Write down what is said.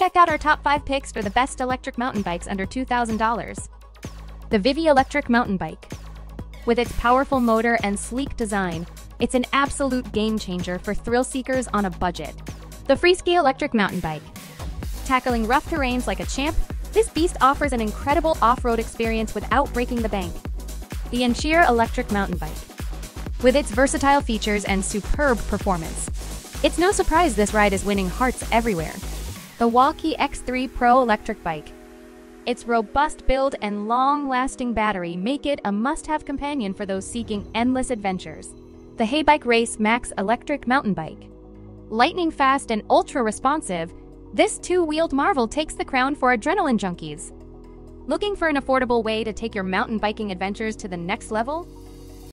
check out our top 5 picks for the best electric mountain bikes under $2,000. The Vivi Electric Mountain Bike. With its powerful motor and sleek design, it's an absolute game changer for thrill seekers on a budget. The FREESKY Electric Mountain Bike. Tackling rough terrains like a champ, this beast offers an incredible off-road experience without breaking the bank. The Ancheer Electric Mountain Bike. With its versatile features and superb performance, it's no surprise this ride is winning hearts everywhere. The Wallke X3 Pro electric bike. Its robust build and long-lasting battery make it a must-have companion for those seeking endless adventures. The Heybike Race Max electric mountain bike. Lightning fast and ultra-responsive, this two-wheeled marvel takes the crown for adrenaline junkies. Looking for an affordable way to take your mountain biking adventures to the next level?